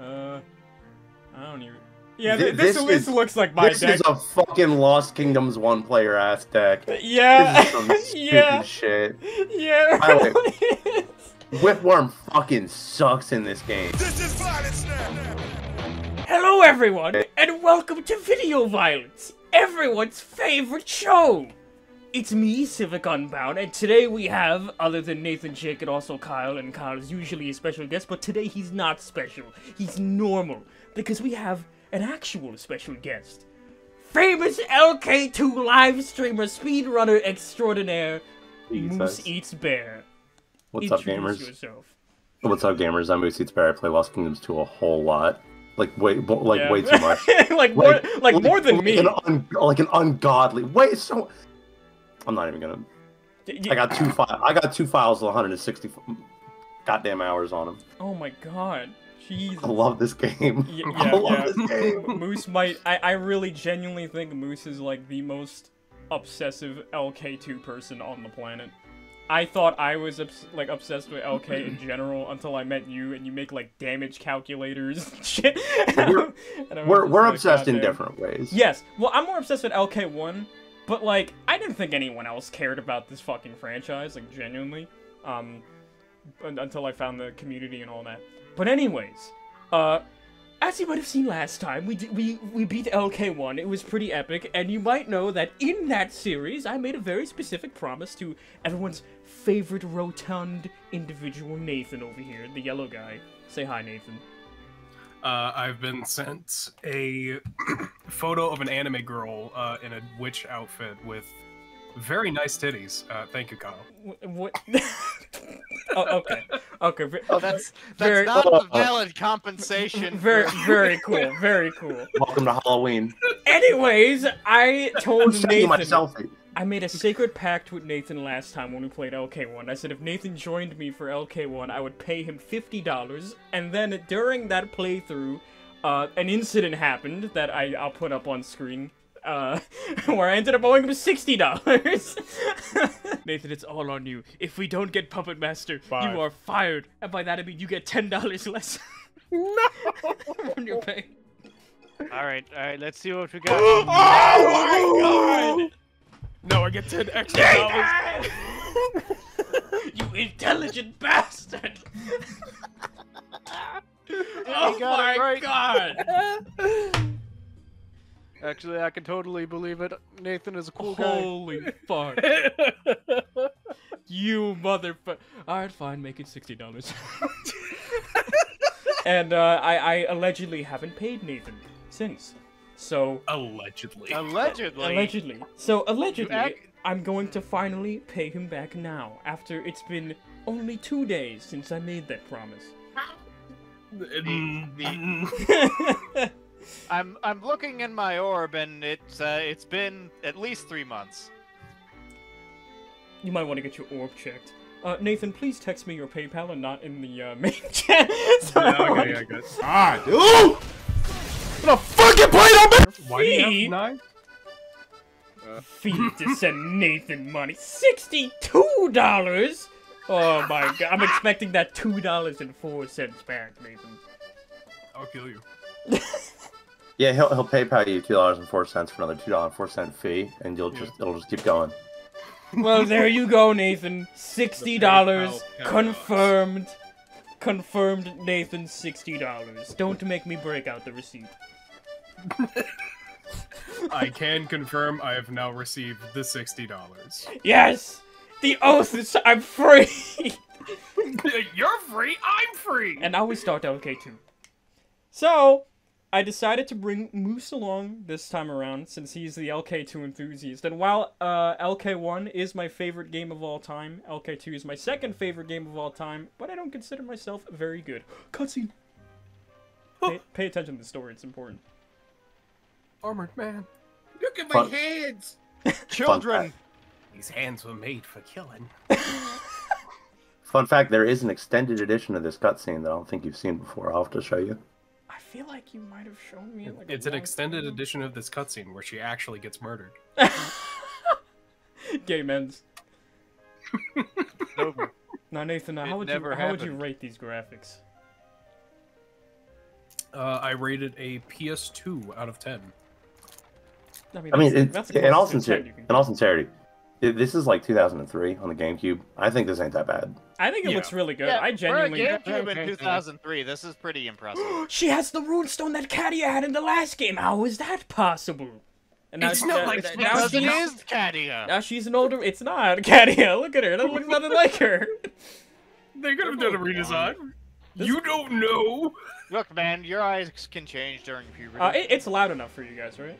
Uh, I don't even. Yeah, Th- th- this, this this is- looks like my deck. this deck. is a fucking Lost Kingdoms one player ass deck. This yeah, is some stupid yeah, shit. yeah. By it really is. Whipworm fucking sucks in this game. Hello, everyone, and welcome to Video Violence, everyone's favorite show. It's me, Civik Unbound, and today we have, other than Nathan, Jake, and also Kyle, and Kyle is usually a special guest, but today he's not special. He's normal, because we have an actual special guest. Famous LK2 live streamer, speedrunner extraordinaire, Moose Eats Bear. What's up, gamers? yourself. What's up, gamers? I'm Moose Eats Bear. I play Lost Kingdoms 2 a whole lot. Like way, like Yeah. way too much. like, more, like, more than like me. An un- like an ungodly. way so I'm not even gonna. I got two files. I got two files with 160 goddamn hours on them. Oh my god. Jesus. I love this game. Y- I yeah, love yeah. this game. Moose might. I, I really genuinely think Moose is like the most obsessive LK2 person on the planet. I thought I was obs- like obsessed with LK in general until I met you, and you make like damage calculators and shit. We're- And We're we're like, obsessed in different ways. Yes. Well, I'm more obsessed with LK1, but like I didn't think anyone else cared about this fucking franchise, like genuinely. Um until I found the community and all that. But anyways, uh as you might have seen last time, we did, we we beat LK1. It was pretty epic, and you might know that in that series, I made a very specific promise to everyone's favorite rotund individual, Nathan over here, the yellow guy. Say hi, Nathan. Uh, I've been sent a photo of an anime girl uh, in a witch outfit with very nice titties. Uh, thank you, Kyle. What? oh, okay. Okay. Oh, that's that's Very- not a valid compensation. Very, very cool. Very cool. Welcome to Halloween. Anyways, I I'm told my Nathan. selfie. I made a sacred pact with Nathan last time when we played LK1. I said if Nathan joined me for LK1, I would pay him $50, and then during that playthrough, uh, an incident happened that I, I'll put up on screen, uh, where I ended up owing him $60. Nathan, it's all on you. If we don't get Puppet Master, Five. you are fired. And by that I mean you get $10 less. no! on your pay. All right, all right. Let's see what we got. Oh my god! No, I get 10 extra dollars. you intelligent bastard! Oh got my right. god! Actually, I can totally believe it. Nathan is a cool guy. Holy fuck! you motherfucker! All right, fine, make it sixty dollars. and uh, I, I allegedly haven't paid Nathan since. So Allegedly. Allegedly. allegedly, so allegedly, ac- I'm going to finally pay him back now. After it's been only two days since I made that promise. Mm, I'm I'm looking in my orb, and it's uh, it's been at least three months. You might want to get your orb checked. Uh, Nathan, please text me your PayPal and not in the uh, main chat. so yeah, I don't okay, want- I guess. Ah, dude! What a fucking play on me! Why do you Fee. have nine? Feed to send Nathan money. Sixty-two dollars. Oh my god! I'm expecting that two dollars and four cents back, Nathan. I'll kill you. Yeah, he'll he'll PayPal you two dollars and four cents for another two dollar and four cent fee, and you'll just it'll just keep going. Well, there you go, Nathan. Sixty dollars PayPal paradox. confirmed. Confirmed, Nathan. Sixty dollars. Don't make me break out the receipt. I can confirm I have now received the $60. Yes, the oath is I'm free. You're free, I'm free! and now we start LK2. So, I decided to bring Moose along this time around since he's the LK2 enthusiast. And while uh, LK1 is my favorite game of all time, LK2 is my second favorite game of all time, but I don't consider myself very good. Cutscene. Pay, pay attention to the story, it's important. Armored man. Look at my Fun- hands. Children. These hands were made for killing. Fun fact: there is an extended edition of this cutscene that I don't think you've seen before. I'll have to show you. I feel like you might have shown me like It's an extended time edition of this cutscene where she actually gets murdered. Gay men's. Over. Now, Nathan, It how would you never how would you rate these graphics? Uh, I rated a PS2 out of 10. I mean, I mean it, in all sincerity, in all sincerity, this is like 2003 on the GameCube. I think this ain't that bad. I think it yeah. looks really good. Yeah, I genuinely. For a GameCube in 2003, this is pretty impressive. she has the runestone that Katia had in the last game. How is that possible? And now, it's not like now she is Katia. Now she's an older. It's not Katia. Look at her. That looks nothing like her. They could have done a redesign. This... You don't know. Look, man, your eyes can change during puberty. Uh, it, it's loud enough for you guys, right?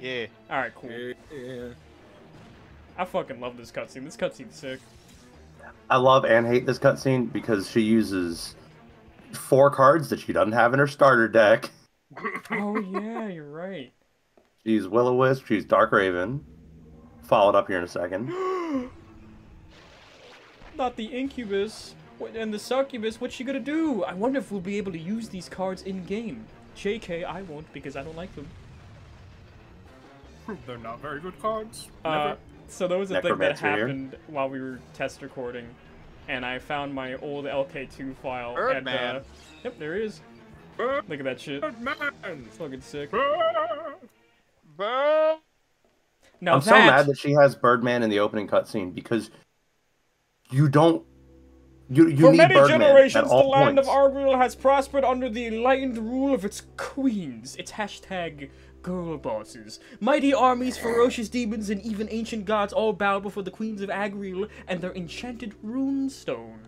Yeah. All right, cool. Yeah. I fucking love this cutscene. This cutscene's sick. I love and hate this cutscene because she uses four cards that she doesn't have in her starter deck. oh yeah, you're right. She's Will-O-Wisp, she's Dark Raven. Followed up here in a second. Not the Incubus and the Succubus. What's she gonna do? I wonder if we'll be able to use these cards in game. JK, I won't because I don't like them. They're not very good cards. Uh, so that was a thing that happened here. while we were test recording, and I found my old LK2 file. Birdman. And, uh, yep, there he is. Bird Look at that shit. Birdman. It's fucking sick. Bird. Now I'm that... so mad that she has Birdman in the opening cutscene because you don't. You, you For need many Birdman generations, the land points. of Argwyll has prospered under the enlightened rule of its queens. It's hashtag girl bosses. Mighty armies, ferocious demons, and even ancient gods all bow before the queens of Argwyll and their enchanted runestone.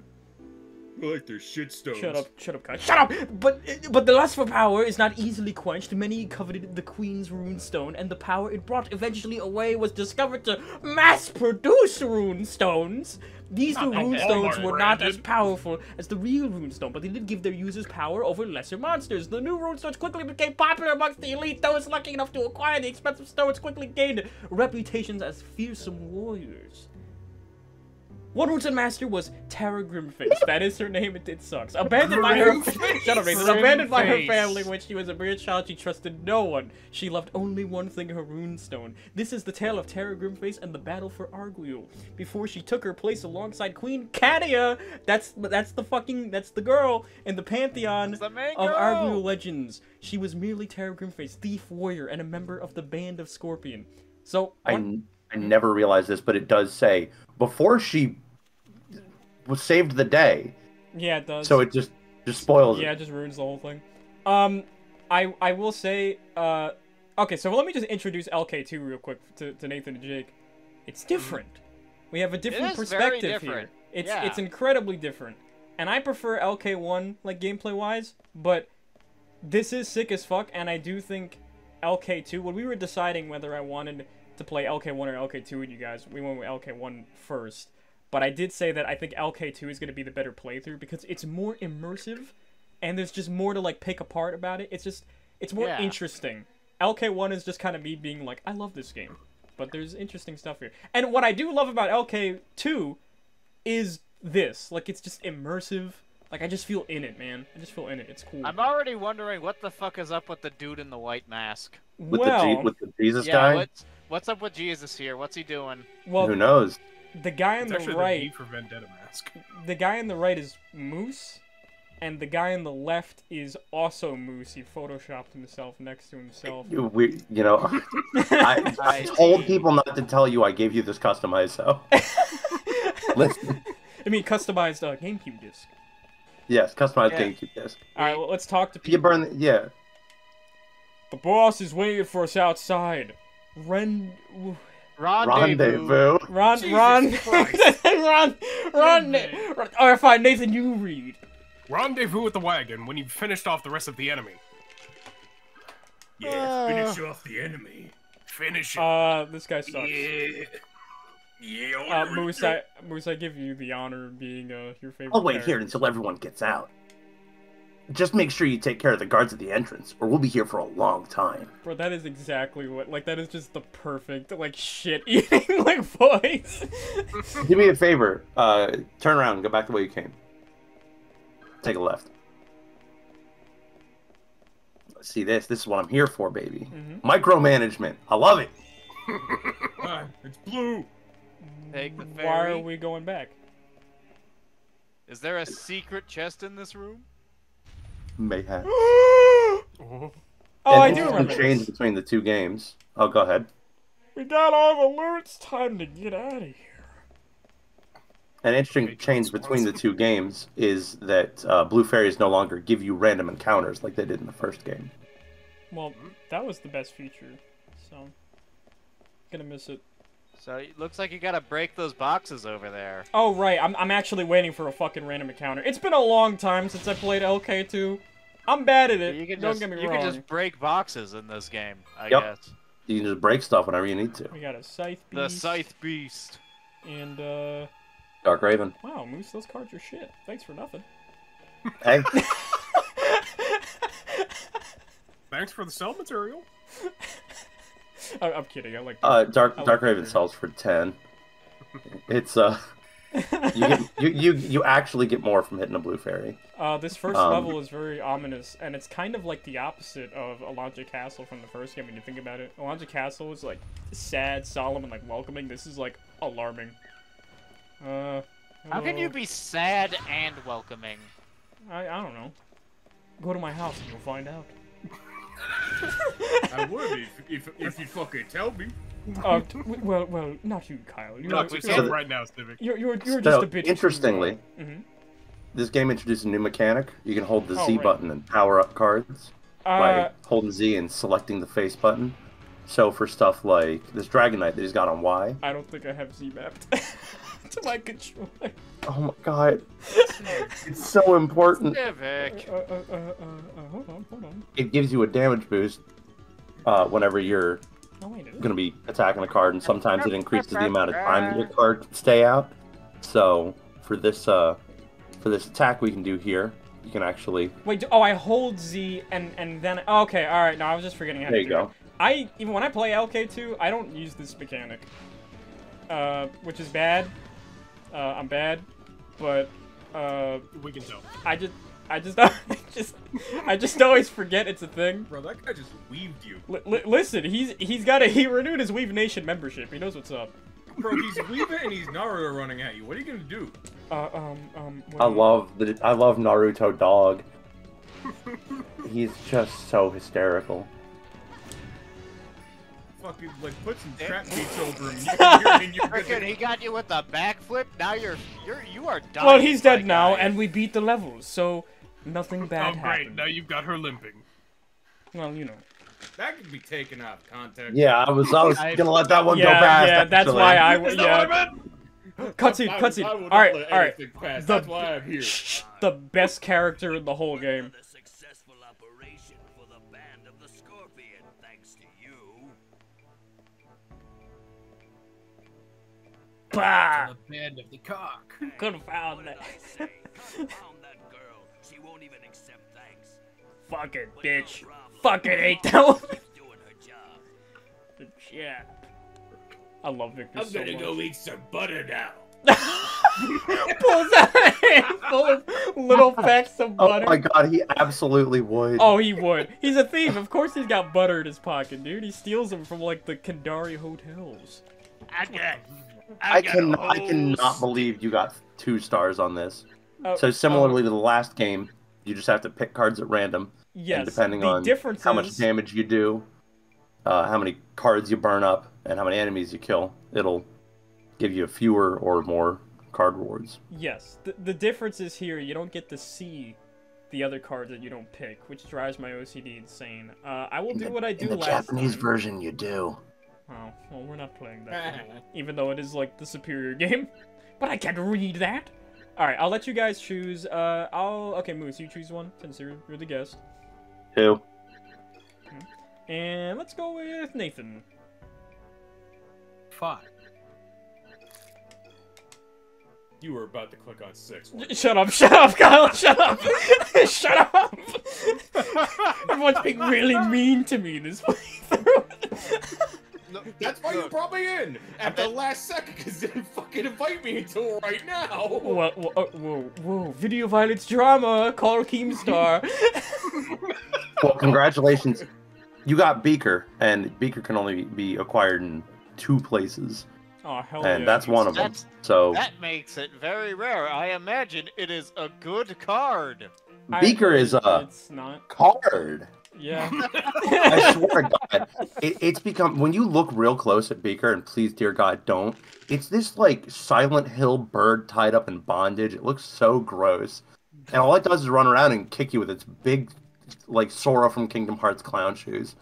I like their shit stones. Shut up, shut up, guys. Shut up! But but the lust for power is not easily quenched. Many coveted the Queen's runestone, and the power it brought eventually away was discovered to mass produce runestones. These not new runestones were not as powerful as the real runestone, but they did give their users power over lesser monsters. The new runestones quickly became popular amongst the elite. Those lucky enough to acquire the expensive stones quickly gained reputations as fearsome warriors. One Rooted Master was Tara Grimface. That is her name. It, it sucks. Abandoned by her. Shut up, Nathan. Abandoned by her family when she was a mere child, she trusted no one. She loved only one thing: her runestone. This is the tale of Tara Grimface and the battle for Argwyll. Before she took her place alongside Queen Katia. That's that's the fucking that's the girl in the pantheon the of Argwyll legends. She was merely Tara Grimface, thief, warrior, and a member of the Band of Scorpion. So I, I never realized this, but it does say before she was saved the day. Yeah, it does. So it just just spoils it. yeah, it. it just ruins the whole thing. Um, I I will say, uh, okay, so let me just introduce LK2 real quick to, to Nathan and Jake. It's different. We have a different perspective different. here. It's yeah. it's incredibly different. And I prefer LK1 like gameplay wise, but this is sick as fuck and I do think LK2 when we were deciding whether I wanted to play LK1 or LK2 with you guys, we went with LK1 first. But I did say that I think LK2 is going to be the better playthrough because it's more immersive and there's just more to like pick apart about it. It's just it's more yeah. interesting. LK1 is just kind of me being like, I love this game. But there's interesting stuff here. And what I do love about LK2 is this. Like it's just immersive. Like I just feel in it, man. I just feel in it. It's cool. I'm already wondering what the fuck is up with the dude in the white mask. With well, the G with the Jesus yeah, guy. What's, what's up with Jesus here? What's he doing? Well, who knows? The guy on it's the right. The for Vendetta mask. The guy on the right is Moose, and the guy on the left is also Moose. He photoshopped himself next to himself. We, you know, I, I told people not to tell you I gave you this customized. So, listen. I mean, customized uh, GameCube disc. Yes, customized Yeah. GameCube disc. All right, well, let's talk to people. You burn, the, yeah. The boss is waiting for us outside. Ren, Rendezvous. Rendezvous. Ron, Jesus Ron, Ron, Ron, Ron. All right, fine. Nathan, you read. Rendezvous with the wagon when you've finished off the rest of the enemy. Yeah, finish off the enemy. Finish it. Uh, this guy sucks. yeah. Yeah. Uh, Moose, I, Moose, I give you the honor of being uh, your favorite. I'll wait character. here until everyone gets out. Just make sure you take care of the guards at the entrance, or we'll be here for a long time. Bro, that is exactly what. Like, that is just the perfect like shit eating like voice. Do me a favor. Uh, turn around and go back the way you came. Take a left. See this? This is what I'm here for, baby. Mhm. Micromanagement. I love it. Ah, it's blue. Take the Why are we going back? Is there a secret chest in this room? Mayhap. Oh, I An do interesting remember. change this. between the two games. Oh, go ahead. We got all the loot. It's time to get out of here. An interesting change between the two games is that uh, Blue Fairies no longer give you random encounters like they did in the first game. Well, that was the best feature. So, gonna miss it. So it looks like you gotta break those boxes over there. Oh right, I'm I'm actually waiting for a fucking random encounter. It's been a long time since I played LK2. I'm bad at it. You can Don't just get me you wrong. can just break boxes in this game, I Yep. guess. You can just break stuff whenever you need to. We got a scythe beast. The scythe beast. And uh, Dark Raven. wow, Moose, those cards are shit. Thanks for nothing. Hey, Thanks for the cell material. I- I'm kidding. I like. uh, Dark I like Dark Raven fairy. sells for ten. It's uh, you, get, you you you actually get more from hitting a Blue Fairy. Uh, this first Um, level is very ominous, and it's kind of like the opposite of Alanjeh Castle from the first game when you think about it. Alanjeh Castle is like sad, solemn, and like welcoming. This is like alarming. Uh, How can you be sad and welcoming? I I don't know. Go to my house and you'll find out. I would if if, if you fucking tell me. Uh, well, well, not you, Kyle. You're, Look, we so said the- right now, Civik. you're, you're, you're So, just a bitch. interestingly, hmm this game introduced a new mechanic. You can hold the Oh, Z right. button and power up cards uh, by holding Z and selecting the face button. So for stuff like this Dragon Knight that he's got on Y. I don't think I have Z mapped to my controller. Oh my god, it's so important. Civik. Uh, uh, uh, uh, uh, hold on, hold on. It gives you a damage boost uh, whenever you're Oh wait, it is. going to be attacking a card, and sometimes it increases the amount of time that your card can stay out. So for this uh, for this attack we can do here, you can actually Wait, do- oh, I hold Z and and then oh, okay, all right. No, I was just forgetting how there to you go. it. I even when I play LK2, I don't use this mechanic, uh, which is bad. Uh, I'm bad, but uh, We can tell. I just I just I just I just always forget it's a thing. Bro, that guy just weaved you. Li- li- listen, he's he's got a he renewed his Weave Nation membership. He knows what's up. Bro, he's weaving and he's Naruto running at you. What are you gonna do? Uh, um, um. I love the I love Naruto dog. He's just so hysterical. Fucking like put some trap beats over him. You can hear it and you're Frickin' gonna- he got you with the backflip. Now you're you're you are dying. Well, he's dead my now, guy. and we beat the levels, so nothing oh, bad oh, great. Now you've got her limping. Well, you know. That could be taken out of context. Yeah, I was I was I- gonna let that one go yeah, past. yeah, that's actually. why I That's w- not what yeah. I meant. Cutscene, I- cutscene. I will not All right, let all right. The- That's why I'm here. Shh, the best character in the whole game. Bah! The band of the cock. Could've found that. I? Found that girl. She won't even accept thanks. Fucking But no bitch. problem. Fucking hate that one. Doing her job. Yeah. I love Victor I'm so gonna much. go eat some butter now. Pulls out a handful of little oh packs of butter. Oh my god, he absolutely would. Oh, he would. He's a thief. Of course he's got butter in his pocket, dude. He steals them from, like, the Kandari hotels. I got. I can I cannot believe you got two stars on this. Oh, So similarly oh, to the last game, you just have to pick cards at random, yes. and depending the on difference how much damage you do, uh, how many cards you burn up, and how many enemies you kill, it'll give you fewer or more card rewards. Yes, the, the difference is here you don't get to see the other cards that you don't pick, which drives my OCD insane. Uh, I will In do the- what I do In the last Japanese time. version, you do. Oh, well, we're not playing that, even though it is like the superior game. But I can't read that. All right, I'll let you guys choose. Uh, I'll okay, Moose, you choose one since you're, you're the guest, Two. and let's go with Nathan. Five. You were about to click on six. Shut up! Shut up, Kyle! Shut up! shut up! Everyone's being really mean to me this playthrough. That's why you brought me in at the last second, because you didn't fucking invite me until right now. Whoa, whoa, uh, whoa, whoa, video violence drama, call Keemstar. Well, congratulations. You got Beaker, and Beaker can only be acquired in two places, oh, hell and yeah. that's one of them. So That makes it very rare. I imagine it is a good card. I- Beaker is a It's not. card. Yeah. I swear to God, it, it's become when you look real close at Beaker, and please, dear God, don't. It's this like Silent Hill bird tied up in bondage. It looks so gross, and all it does is run around and kick you with its big, like Sora from Kingdom Hearts clown shoes.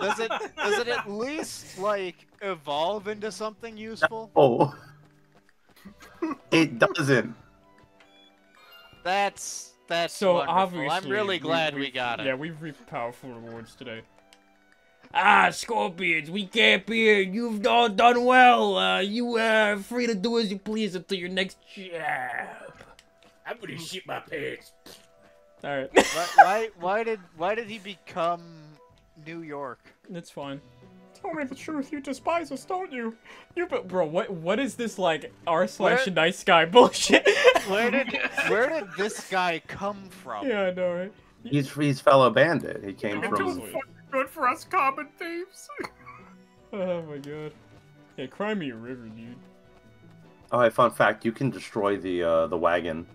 Does it does it at least like evolve into something useful? Oh, it doesn't. That's that's So wonderful. obviously, I'm really glad we, we've- got it. Yeah, we've reaped powerful rewards today. Ah, Scorpions, we can't be here. You've all done well. Uh, you are free to do as you please until your next job. I'm gonna shit my pants. All right, why, why why did why did he become New York? that's fine. Tell me the truth. You despise us, don't you? You, but bro, what what is this like r slash Where- nice guy bullshit? Where did where did this guy come from? yeah, I know, right? He's he's fellow bandit. He came from. Totally. Good for us common thieves. Oh my god. Yeah, cry me a river, dude. Oh, hey, fun fact: you can destroy the uh, the wagon.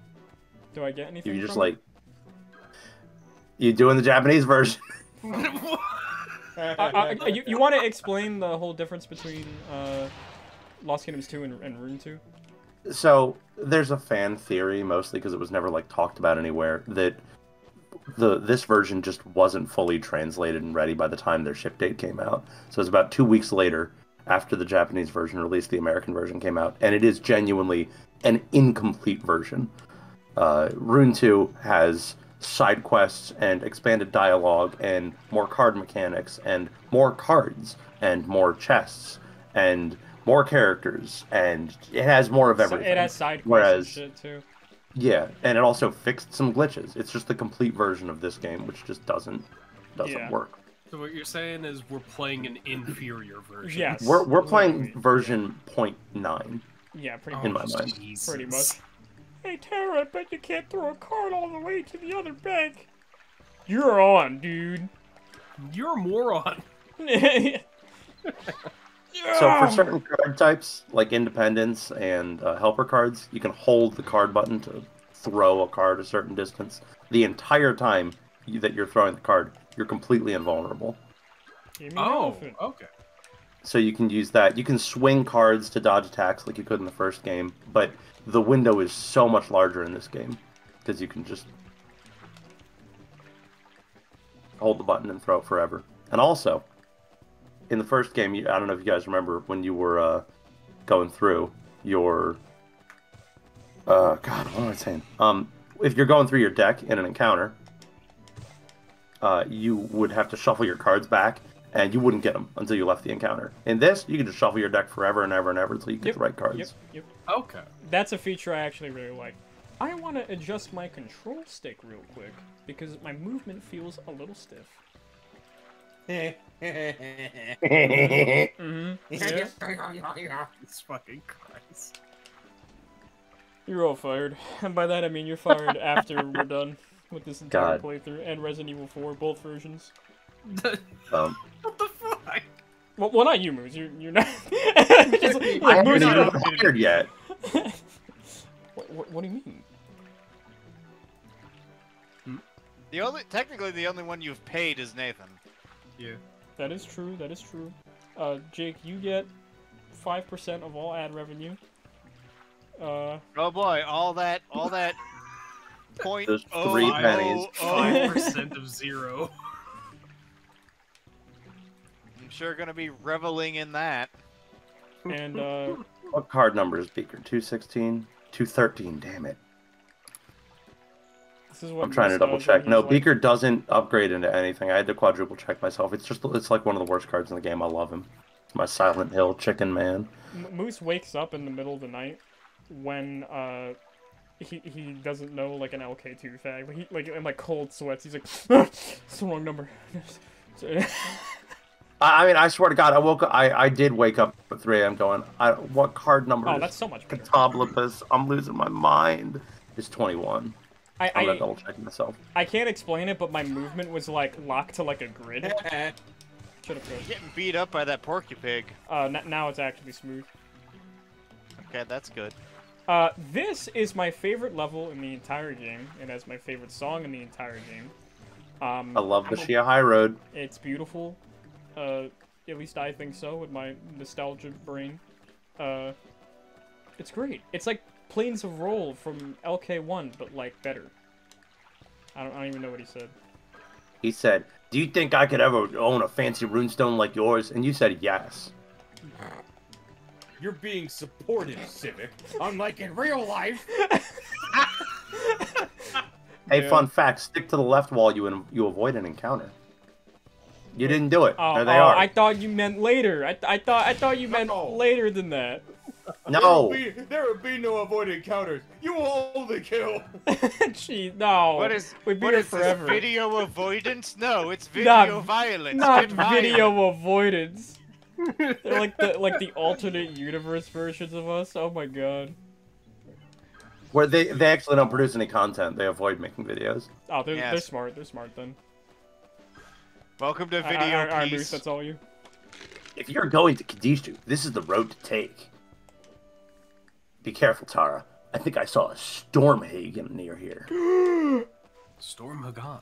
Do I get anything? You just from it? like you do in the Japanese version. Uh, uh, you, you want to explain the whole difference between uh, Lost Kingdoms 2 and, and Rune 2? So there's a fan theory, mostly because it was never like talked about anywhere, that the this version just wasn't fully translated and ready by the time their ship date came out. So it's about two weeks later after the Japanese version released, the American version came out, and it is genuinely an incomplete version. Uh, Rune 2 has side quests and expanded dialogue and more card mechanics and more cards and more chests and more characters and it has more of So everything. it has side quests Whereas- and shit too. Yeah, and it also fixed some glitches. It's just the complete version of this game, which just doesn't doesn't Yeah. work. So what you're saying is we're playing an inferior version. Yes. We're we're playing literally. version 0.9. Yeah, pretty in much. my mind. Jesus. Pretty much. Hey Tara, I bet you can't throw a card all the way to the other bank. You're on, dude. You're a moron. So for certain card types, like Independence and uh, Helper cards, you can hold the card button to throw a card a certain distance. The entire time you, that you're throwing the card, you're completely invulnerable. Give me Oh, elephant. okay. So you can use that. You can swing cards to dodge attacks like you could in the first game, but the window is so much larger in this game because you can just hold the button and throw it forever. And also, in the first game, you, I don't know if you guys remember when you were uh, going through your. Uh, God, what am I saying? Um, if you're going through your deck in an encounter, uh, you would have to shuffle your cards back, and you wouldn't get them until you left the encounter. In this, you can just shuffle your deck forever and ever and ever until you get Yep, the right cards. Yep, yep. Okay. That's a feature I actually really like. I want to adjust my control stick real quick because my movement feels a little stiff. Mm-hmm. Yeah. Jesus fucking Christ. You're all fired. And by that I mean you're fired after we're done with this entire God. playthrough and Resident Evil 4, both versions. Um, what the fuck? Well, well not you, Moose. You're, you're not. Just, I like, haven't even you're- fired yet. what, what, what do you mean? The only technically the only one you've paid is Nathan. Yeah. That is true. That is true. Uh, Jake, you get five percent of all ad revenue. Uh, Oh boy, all that all that point Those three oh pennies. oh. Five percent of zero. I'm sure gonna be reveling in that. and uh, What card number is Beaker? 216? 213, damn it. this is what I'm trying to double check. No, like- Beaker doesn't upgrade into anything. I had to quadruple check myself. It's just, it's like one of the worst cards in the game. I love him. It's my Silent Hill chicken man. Moose wakes up in the middle of the night when uh he he doesn't know like an LK2 fag. Like he like in like cold sweats. He's like, it's the wrong number. I, I mean, I swear to God, I woke up, I, I did wake up at 3 a.m. going, I, what card number oh, is that's so much better. I'm losing my mind. It's 21. I I'm gonna double check myself. I can't explain it, but my movement was like locked to like a grid. Should have Getting beat up by that porcupig. Uh, n- now it's actually smooth. Okay, that's good. Uh, this is my favorite level in the entire game. It has my favorite song in the entire game. Um, I love the I'm Shia High Road. It's beautiful. Uh, at least I think so with my nostalgia brain. Uh, it's great. It's like Planes of Roll from LK1, but like better. I don't, I don't even know what he said. He said, "Do you think I could ever own a fancy runestone like yours?" And you said yes. You're being supportive, Civik. Unlike in real life. Hey, Yeah. fun fact: stick to the left wall, you and you avoid an encounter. You didn't do it. Oh, there they oh, are. I thought you meant later. I, I thought I thought you meant No. later than that. No. There will, be, there will be no avoid encounters. You will only kill. Gee, no. What is We'd be what here is this, video avoidance? No, it's video Not- violence. Not Get violent. video avoidance. They're like the like the alternate universe versions of us. Oh my god. Where they they actually don't produce any content. They avoid making videos. Oh, they're, they're smart. They're smart then. Welcome to I- I- video I- I- peace. Moose, that's all you. If you're going to Kadishu, this is the road to take. Be careful, Tara. I think I saw a Stormhagen near here. Stormhagen.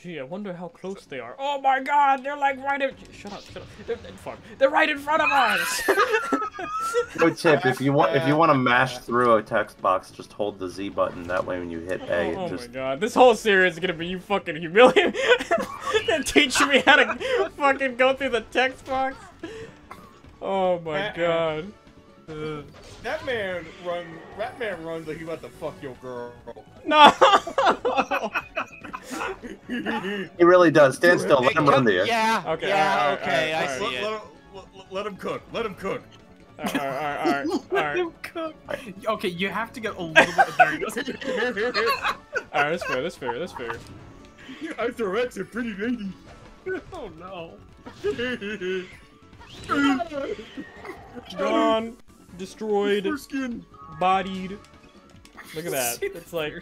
Gee, I wonder how close they are. Oh my god, they're like right in. Shut up, shut up. They're, they're, they're right in front of us! Good tip: if you want if you want to mash through a text box, just hold the Z button. That way, when you hit A, oh it my god, this whole series is gonna be you fucking humiliating. They're teaching me how to fucking go through the text box. Oh my Uh-uh. god. Uh, That man run. That man runs like he about to fuck your girl. no! he really does. Stand still. Let him run come- to you. Yeah. Okay, Yeah. alright, okay. alright, I alright. see let, it. let him, let, let him cook. Let him cook. Alright, alright, alright, alright. Okay, you have to get a little bit. There you. Alright, that's fair, that's fair, that's fair. I throw X a pretty lady. Oh no. Gone, destroyed, skin. bodied. Look at that. It's like,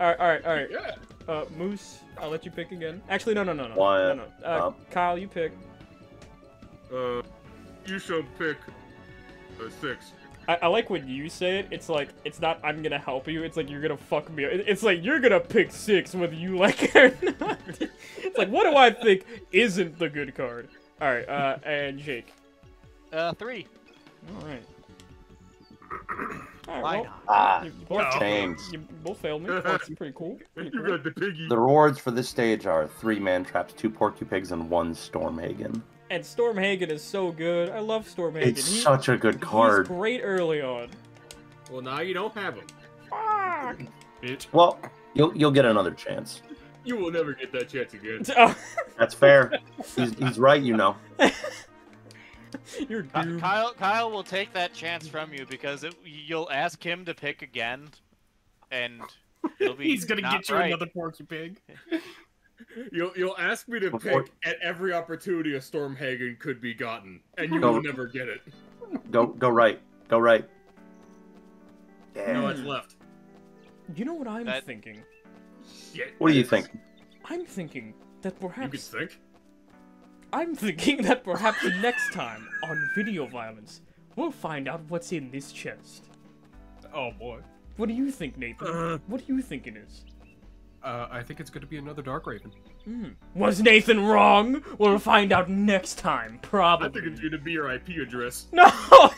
alright, alright, alright. Yeah. Uh, Moose, I'll let you pick again. Actually, no, no, no, no. What? No, no. Uh, Um, Kyle, you pick. Uh, you shall pick a six. I, I like when you say it. It's like it's not I'm gonna help you. It's like you're gonna fuck me. It's like you're gonna pick six whether you like it or not. It's like what do I think isn't the good card? All right, uh, and Jake. Uh, three. All right. All right. Well. Ah, You, you both, James. you both failed me. That's pretty cool. Pretty You got the piggy. The rewards for this stage are three man traps, two porcupigs, and one Stormhagen. And Stormhagen is so good. I love Stormhagen. It's He- such a good card. He's card. great early on. Well, now you don't have him. Fuck. Bitch. Well, you'll you'll get another chance. You will never get that chance again. Oh, That's fair. He's he's right, you know. you're Ky- doomed. Kyle, Kyle will take that chance from you because it, you'll ask him to pick again, and it'll be. He's gonna not get you right. another porky pig. You'll you'll ask me to Before- pick at every opportunity a Stormhagen could be gotten, and you Go- will never get it. Go go right. Go right. No, Yeah. it's left. You know what I'm That- thinking? Shit. What do you think? I'm thinking that perhaps. You perhaps could think. I'm thinking that perhaps next time on Video Violence, we'll find out what's in this chest. Oh boy. What do you think, Nathan? Uh. What do you think it is? Uh, I think it's gonna be another Dark Raven. Hmm. Was Nathan wrong? We'll find out next time, probably. I think it's gonna be your IP address. No!